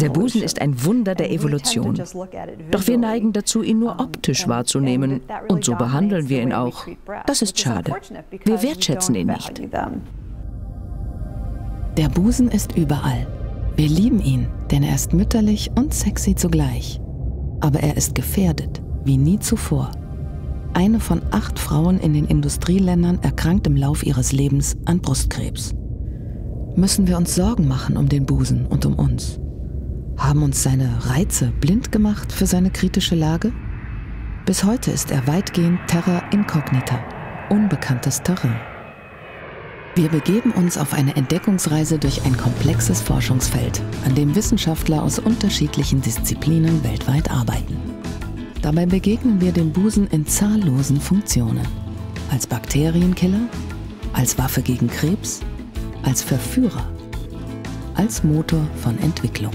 Der Busen ist ein Wunder der Evolution. Doch wir neigen dazu, ihn nur optisch wahrzunehmen. Und so behandeln wir ihn auch. Das ist schade. Wir wertschätzen ihn nicht. Der Busen ist überall. Wir lieben ihn, denn er ist mütterlich und sexy zugleich. Aber er ist gefährdet, wie nie zuvor. Eine von acht Frauen in den Industrieländern erkrankt im Lauf ihres Lebens an Brustkrebs. Müssen wir uns Sorgen machen um den Busen und um uns? Haben uns seine Reize blind gemacht für seine kritische Lage? Bis heute ist er weitgehend Terra Incognita, unbekanntes Terrain. Wir begeben uns auf eine Entdeckungsreise durch ein komplexes Forschungsfeld, an dem Wissenschaftler aus unterschiedlichen Disziplinen weltweit arbeiten. Dabei begegnen wir dem Busen in zahllosen Funktionen. Als Bakterienkiller, als Waffe gegen Krebs, als Verführer, als Motor von Entwicklung.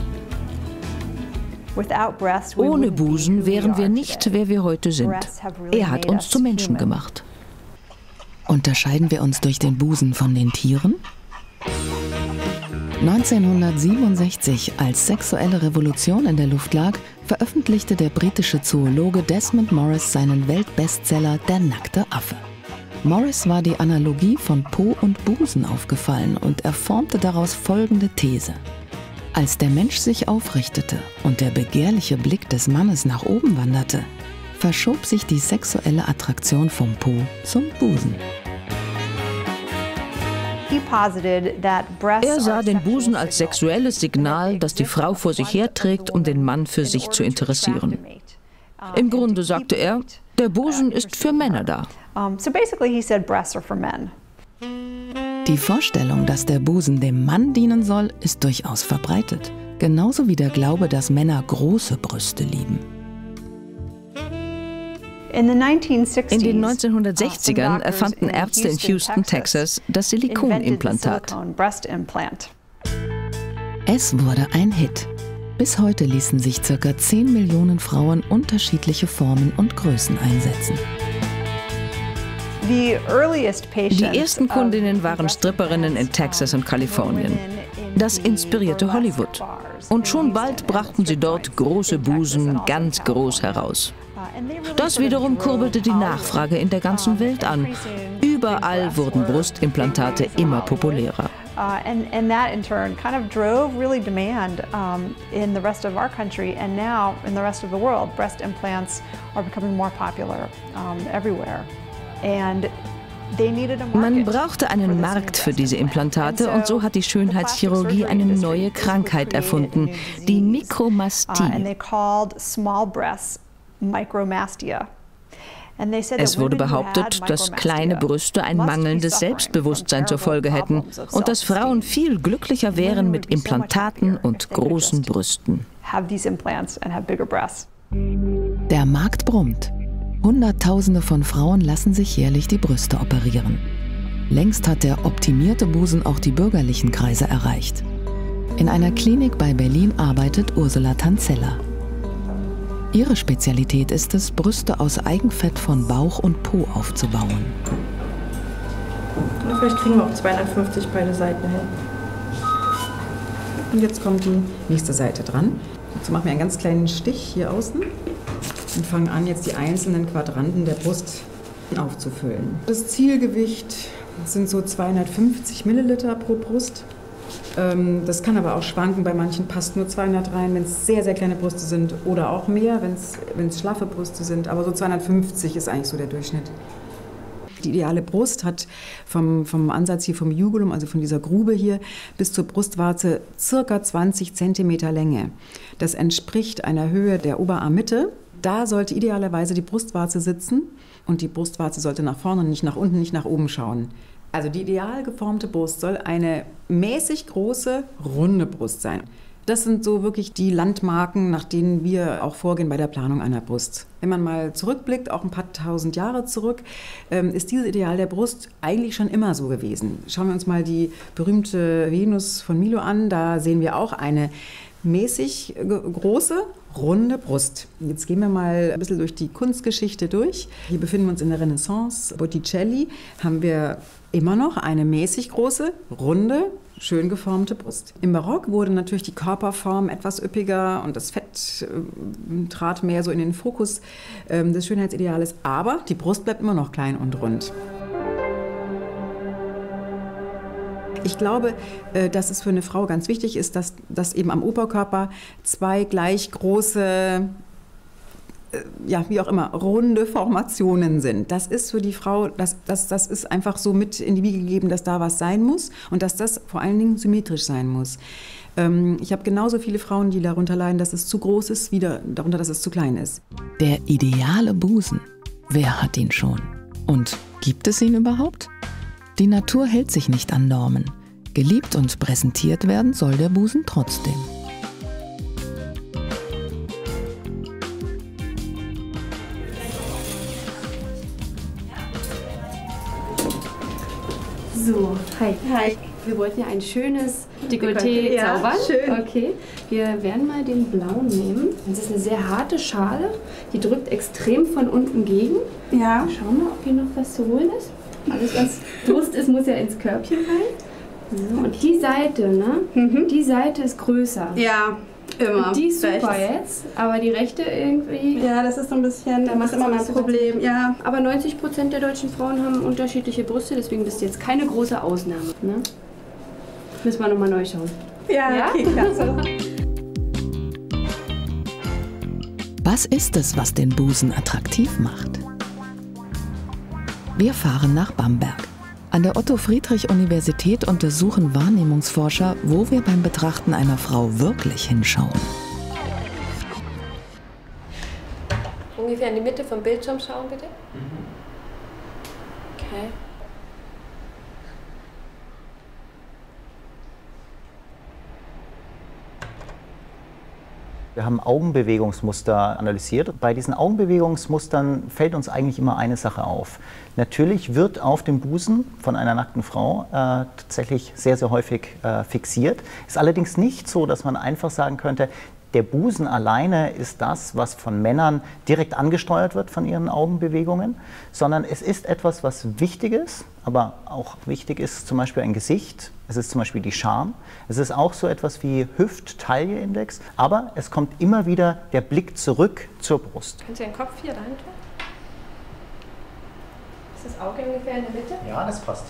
Ohne Busen wären wir nicht, wer wir heute sind. Er hat uns zu Menschen gemacht. Unterscheiden wir uns durch den Busen von den Tieren? 1967, als sexuelle Revolution in der Luft lag, veröffentlichte der britische Zoologe Desmond Morris seinen Weltbestseller Der nackte Affe. Morris war die Analogie von Po und Busen aufgefallen und er formte daraus folgende These. Als der Mensch sich aufrichtete und der begehrliche Blick des Mannes nach oben wanderte, verschob sich die sexuelle Attraktion vom Po zum Busen. Er sah den Busen als sexuelles Signal, das die Frau vor sich herträgt, um den Mann für sich zu interessieren. Im Grunde sagte er, der Busen ist für Männer da. Die Vorstellung, dass der Busen dem Mann dienen soll, ist durchaus verbreitet. Genauso wie der Glaube, dass Männer große Brüste lieben. In den 1960ern erfanden Ärzte in Houston, Texas, das Silikonimplantat. Es wurde ein Hit. Bis heute ließen sich ca. 10 Millionen Frauen unterschiedliche Formen und Größen einsetzen. Die ersten Kundinnen waren Stripperinnen in Texas und Kalifornien. Das inspirierte Hollywood. Und schon bald brachten sie dort große Busen ganz groß heraus. Das wiederum kurbelte die Nachfrage in der ganzen Welt an. Überall wurden Brustimplantate immer populärer. Uh, and, and that in turn kind of drove really demand in the rest of our country and now in the rest of the world. Breast implants are becoming more popular um, everywhere. Man brauchte einen Markt für diese Implantate und so hat die Schönheitschirurgie eine neue Krankheit erfunden, die Mikromastie. Es wurde behauptet, dass kleine Brüste ein mangelndes Selbstbewusstsein zur Folge hätten und dass Frauen viel glücklicher wären mit Implantaten und großen Brüsten. Der Markt brummt. Hunderttausende von Frauen lassen sich jährlich die Brüste operieren. Längst hat der optimierte Busen auch die bürgerlichen Kreise erreicht. In einer Klinik bei Berlin arbeitet Ursula Tanzella. Ihre Spezialität ist es, Brüste aus Eigenfett von Bauch und Po aufzubauen. Vielleicht kriegen wir auch 250 beide Seiten hin. Und jetzt kommt die nächste Seite dran. Dazu machen wir einen ganz kleinen Stich hier außen und fangen an, jetzt die einzelnen Quadranten der Brust aufzufüllen. Das Zielgewicht sind so 250 Milliliter pro Brust. Ähm, das kann aber auch schwanken, bei manchen passt nur 200 rein, wenn es sehr, sehr kleine Brüste sind oder auch mehr, wenn es schlaffe Brüste sind. Aber so 250 ist eigentlich so der Durchschnitt. Die ideale Brust hat vom, vom Ansatz hier vom Jugulum, also von dieser Grube hier, bis zur Brustwarze circa 20 Zentimeter Länge. Das entspricht einer Höhe der Oberarmmitte. Da sollte idealerweise die Brustwarze sitzen und die Brustwarze sollte nach vorne, nicht nach unten, nicht nach oben schauen. Also die ideal geformte Brust soll eine mäßig große, runde Brust sein. Das sind so wirklich die Landmarken, nach denen wir auch vorgehen bei der Planung einer Brust. Wenn man mal zurückblickt, auch ein paar tausend Jahre zurück, ähm, ist dieses Ideal der Brust eigentlich schon immer so gewesen. Schauen wir uns mal die berühmte Venus von Milo an. Da sehen wir auch eine mäßig große, runde Brust. Jetzt gehen wir mal ein bisschen durch die Kunstgeschichte durch. Hier befinden wir uns in der Renaissance. Botticelli haben wir immer noch eine mäßig große, runde schön geformte Brust. Im Barock wurde natürlich die Körperform etwas üppiger und das Fett äh, trat mehr so in den Fokus äh, des Schönheitsideales, aber die Brust bleibt immer noch klein und rund. Ich glaube, äh, dass es für eine Frau ganz wichtig ist, dass, dass eben am Oberkörper zwei gleich große äh, ja, wie auch immer, runde Formationen sind. Das ist für die Frau, das, das, das ist einfach so mit in die Wiege gegeben, dass da was sein muss und dass das vor allen Dingen symmetrisch sein muss. Ähm, ich habe genauso viele Frauen, die darunter leiden, dass es zu groß ist, wie darunter, dass es zu klein ist. Der ideale Busen. Wer hat ihn schon? Und gibt es ihn überhaupt? Die Natur hält sich nicht an Normen. Geliebt und präsentiert werden soll der Busen trotzdem. So, hi. Hi. Wir wollten ja ein schönes Dekolleté ja, zaubern. Schön. Okay. Wir werden mal den blauen nehmen. Das ist eine sehr harte Schale. Die drückt extrem von unten gegen. Ja. Schauen wir, ob hier noch was zu holen ist. Alles, was Brust ist, muss ja ins Körbchen rein. So, und die Seite, ne? Mhm. Die Seite ist größer. Ja, Immer. Und die ist super rechts. jetzt, aber die rechte irgendwie. Ja, das ist so ein bisschen, da macht immer mein Problem. Ja. Aber 90 Prozent der deutschen Frauen haben unterschiedliche Brüste, deswegen bist du jetzt keine große Ausnahme. Ne? Müssen wir nochmal neu schauen. Ja, ja? okay, klasse. Was ist es, was den Busen attraktiv macht? Wir fahren nach Bamberg. An der Otto-Friedrich-Universität untersuchen Wahrnehmungsforscher, wo wir beim Betrachten einer Frau wirklich hinschauen. Ungefähr in die Mitte vom Bildschirm schauen, bitte. Mhm. Okay. Wir haben Augenbewegungsmuster analysiert. Bei diesen Augenbewegungsmustern fällt uns eigentlich immer eine Sache auf. Natürlich wird auf dem Busen von einer nackten Frau äh, tatsächlich sehr, sehr häufig äh, fixiert. Ist allerdings nicht so, dass man einfach sagen könnte, der Busen alleine ist das, was von Männern direkt angesteuert wird von ihren Augenbewegungen, sondern es ist etwas, was wichtig ist, aber auch wichtig ist zum Beispiel ein Gesicht, es ist zum Beispiel die Scham, es ist auch so etwas wie Hüft-Taille-Index, aber es kommt immer wieder der Blick zurück zur Brust. Kannst du den Kopf hier rein tun? Ist das Auge ungefähr in der Mitte? Ja, das passt.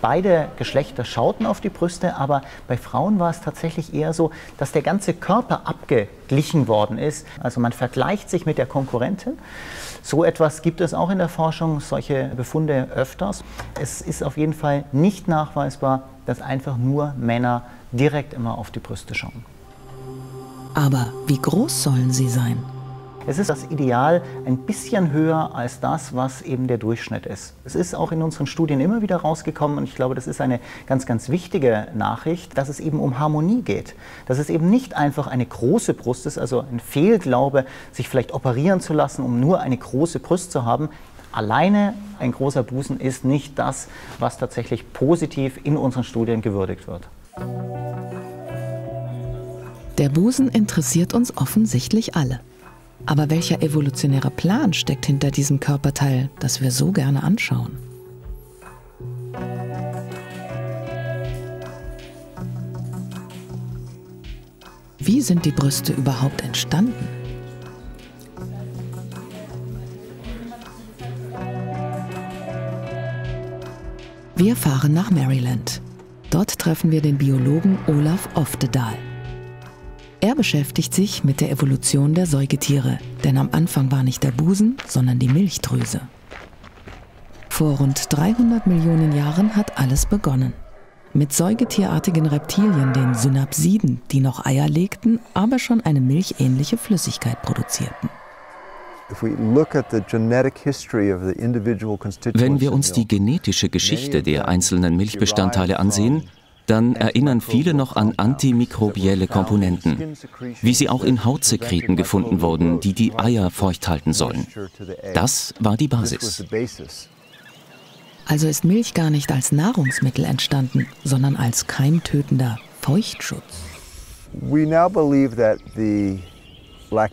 Beide Geschlechter schauten auf die Brüste, aber bei Frauen war es tatsächlich eher so, dass der ganze Körper abgeglichen worden ist. Also man vergleicht sich mit der Konkurrentin. So etwas gibt es auch in der Forschung, solche Befunde öfters. Es ist auf jeden Fall nicht nachweisbar, dass einfach nur Männer direkt immer auf die Brüste schauen. Aber wie groß sollen sie sein? Es ist das Ideal ein bisschen höher als das, was eben der Durchschnitt ist. Es ist auch in unseren Studien immer wieder rausgekommen und ich glaube, das ist eine ganz, ganz wichtige Nachricht, dass es eben um Harmonie geht. Dass es eben nicht einfach eine große Brust ist, also ein Fehlglaube, sich vielleicht operieren zu lassen, um nur eine große Brust zu haben. Alleine ein großer Busen ist nicht das, was tatsächlich positiv in unseren Studien gewürdigt wird. Der Busen interessiert uns offensichtlich alle. Aber welcher evolutionäre Plan steckt hinter diesem Körperteil, das wir so gerne anschauen? Wie sind die Brüste überhaupt entstanden? Wir fahren nach Maryland. Dort treffen wir den Biologen Olaf Oftedal. Er beschäftigt sich mit der Evolution der Säugetiere, denn am Anfang war nicht der Busen, sondern die Milchdrüse. Vor rund 300 Millionen Jahren hat alles begonnen. Mit säugetierartigen Reptilien, den Synapsiden, die noch Eier legten, aber schon eine milchähnliche Flüssigkeit produzierten. Wenn wir uns die genetische Geschichte der einzelnen Milchbestandteile ansehen, dann erinnern viele noch an antimikrobielle Komponenten, wie sie auch in Hautsekreten gefunden wurden, die die Eier feucht halten sollen. Das war die Basis. Also ist Milch gar nicht als Nahrungsmittel entstanden, sondern als keimtötender Feuchtschutz. We now believe that the Wir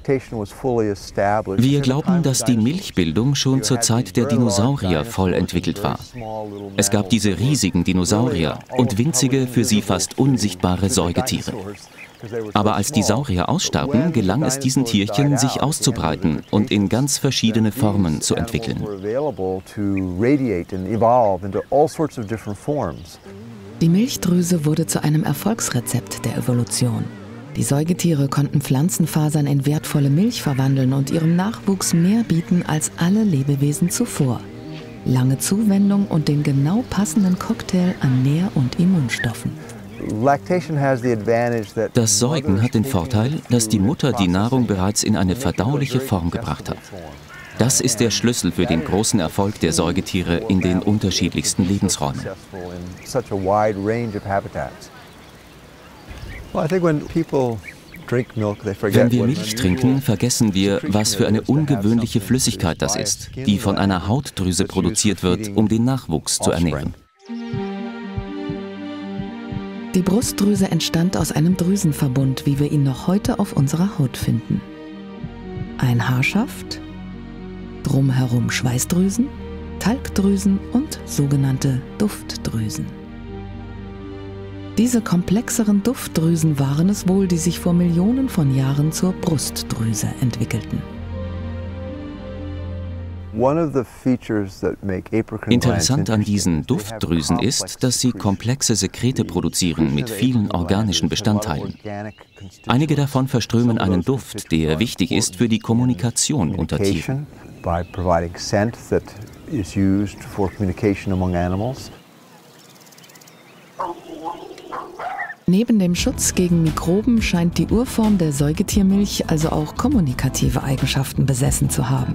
glauben, dass die Milchbildung schon zur Zeit der Dinosaurier voll entwickelt war. Es gab diese riesigen Dinosaurier und winzige, für sie fast unsichtbare Säugetiere. Aber als die Saurier ausstarben, gelang es diesen Tierchen, sich auszubreiten und in ganz verschiedene Formen zu entwickeln. Die Milchdrüse wurde zu einem Erfolgsrezept der Evolution. Die Säugetiere konnten Pflanzenfasern in wertvolle Milch verwandeln und ihrem Nachwuchs mehr bieten als alle Lebewesen zuvor. Lange Zuwendung und den genau passenden Cocktail an Nähr- und Immunstoffen. Das Säugen hat den Vorteil, dass die Mutter die Nahrung bereits in eine verdauliche Form gebracht hat. Das ist der Schlüssel für den großen Erfolg der Säugetiere in den unterschiedlichsten Lebensräumen. Wenn wir Milch trinken, vergessen wir, was für eine ungewöhnliche Flüssigkeit das ist, die von einer Hautdrüse produziert wird, um den Nachwuchs zu ernähren. Die Brustdrüse entstand aus einem Drüsenverbund, wie wir ihn noch heute auf unserer Haut finden. Ein Haarschaft, drumherum Schweißdrüsen, Talgdrüsen und sogenannte Duftdrüsen. Diese komplexeren Duftdrüsen waren es wohl, die sich vor Millionen von Jahren zur Brustdrüse entwickelten. Interessant an diesen Duftdrüsen ist, dass sie komplexe Sekrete produzieren mit vielen organischen Bestandteilen. Einige davon verströmen einen Duft, der wichtig ist für die Kommunikation unter Tieren. Neben dem Schutz gegen Mikroben scheint die Urform der Säugetiermilch also auch kommunikative Eigenschaften besessen zu haben.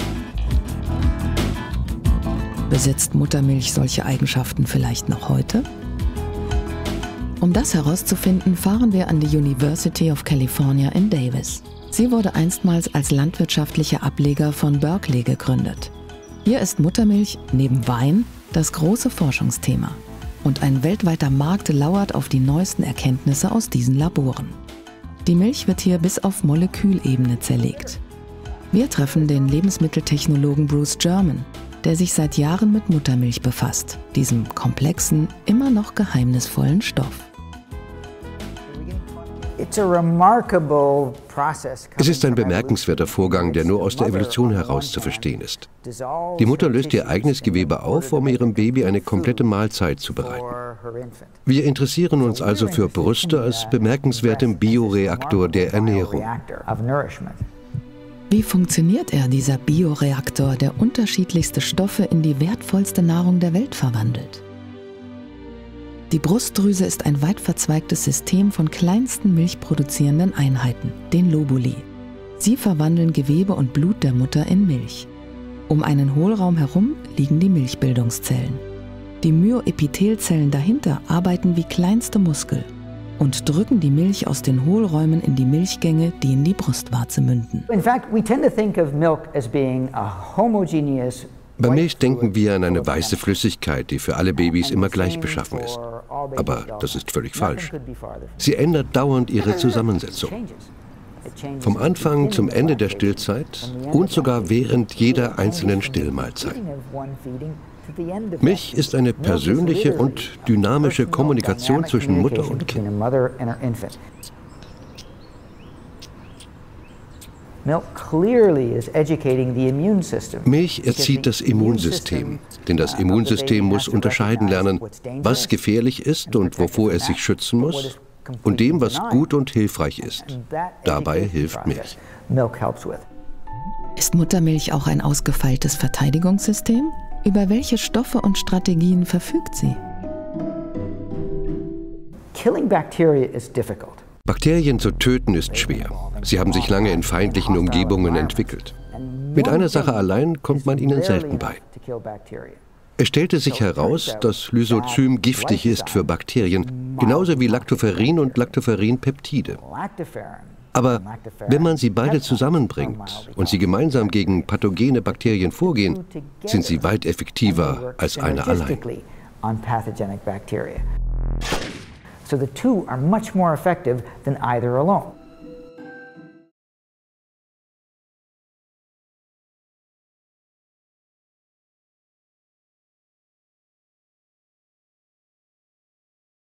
Besitzt Muttermilch solche Eigenschaften vielleicht noch heute? Um das herauszufinden, fahren wir an die University of California in Davis. Sie wurde einstmals als landwirtschaftlicher Ableger von Berkeley gegründet. Hier ist Muttermilch neben Wein das große Forschungsthema. Und ein weltweiter Markt lauert auf die neuesten Erkenntnisse aus diesen Laboren. Die Milch wird hier bis auf Molekülebene zerlegt. Wir treffen den Lebensmitteltechnologen Bruce German, der sich seit Jahren mit Muttermilch befasst, diesem komplexen, immer noch geheimnisvollen Stoff. Es ist ein bemerkenswerter Vorgang, der nur aus der Evolution heraus zu verstehen ist. Die Mutter löst ihr eigenes Gewebe auf, um ihrem Baby eine komplette Mahlzeit zu bereiten. Wir interessieren uns also für Brüste als bemerkenswertem Bioreaktor der Ernährung. Wie funktioniert er, dieser Bioreaktor, der unterschiedlichste Stoffe in die wertvollste Nahrung der Welt verwandelt? Die Brustdrüse ist ein weit verzweigtes System von kleinsten milchproduzierenden Einheiten, den Lobuli. Sie verwandeln Gewebe und Blut der Mutter in Milch. Um einen Hohlraum herum liegen die Milchbildungszellen. Die Myoepithelzellen dahinter arbeiten wie kleinste Muskel und drücken die Milch aus den Hohlräumen in die Milchgänge, die in die Brustwarze münden. Bei Milch denken wir an eine weiße Flüssigkeit, die für alle Babys immer gleich beschaffen ist. Aber das ist völlig falsch. Sie ändert dauernd ihre Zusammensetzung. Vom Anfang zum Ende der Stillzeit und sogar während jeder einzelnen Stillmahlzeit. Milch ist eine persönliche und dynamische Kommunikation zwischen Mutter und Kind. Milch erzieht das Immunsystem, denn das Immunsystem muss unterscheiden lernen, was gefährlich ist und wovor es sich schützen muss, und dem, was gut und hilfreich ist. Dabei hilft Milch. Ist Muttermilch auch ein ausgefeiltes Verteidigungssystem? Über welche Stoffe und Strategien verfügt sie? Bakterien zu töten ist schwer. Sie haben sich lange in feindlichen Umgebungen entwickelt. Mit einer Sache allein kommt man ihnen selten bei. Es stellte sich heraus, dass Lysozym giftig ist für Bakterien, genauso wie Lactoferrin und Lactoferrin-Peptide. Aber wenn man sie beide zusammenbringt und sie gemeinsam gegen pathogene Bakterien vorgehen, sind sie weit effektiver als eine allein. So the two are much more effective than either alone.